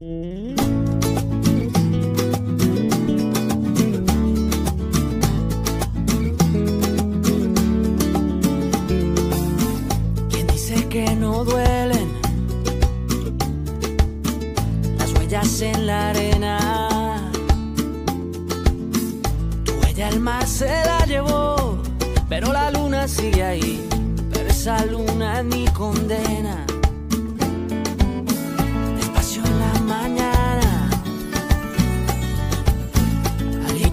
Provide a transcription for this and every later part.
¿Quién dice que no duelen las huellas en la arena? Tu huella el mar se la llevó, pero la luna sigue ahí. Pero esa luna ni condena.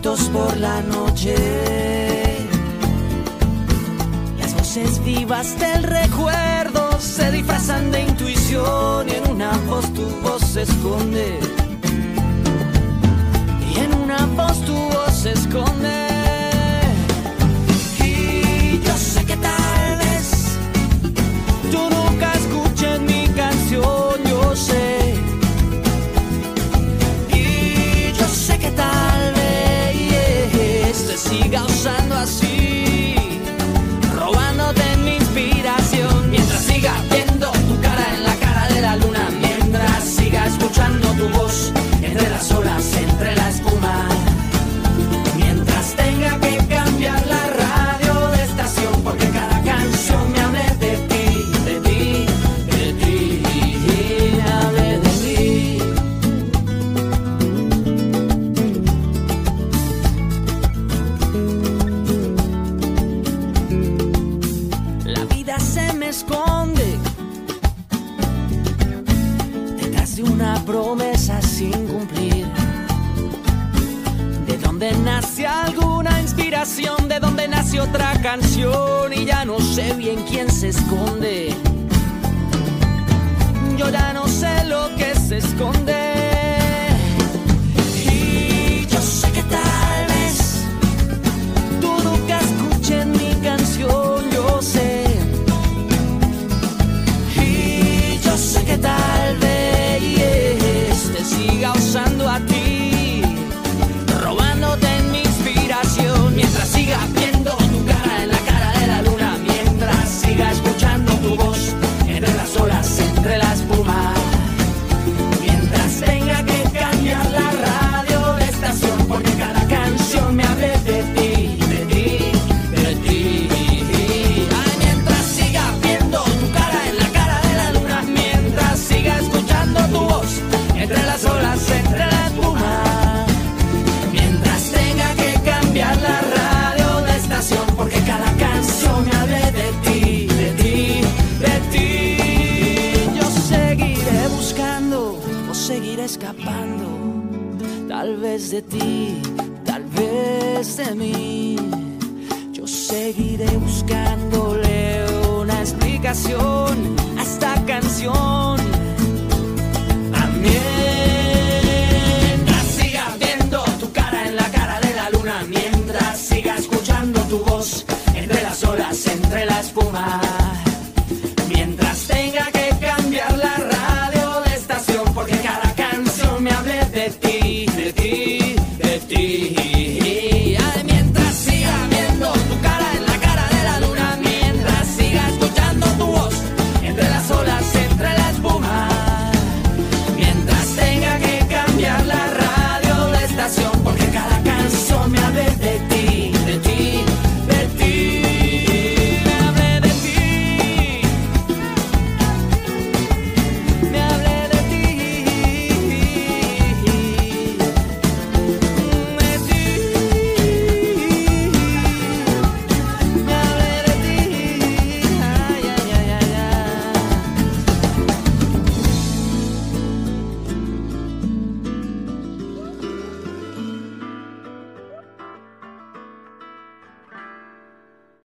Por la noche. Las voces vivas del recuerdo se disfrazan de intuición y en una voz tu voz se esconde. Te se me esconde detrás de una promesa sin cumplir. De donde nace alguna inspiración, de donde nace otra canción y ya no sé bien quién se esconde. Yo ya no sé lo que se esconde. Escapando, tal vez de ti, tal vez de mí. Yo seguiré buscándole una explicación a esta canción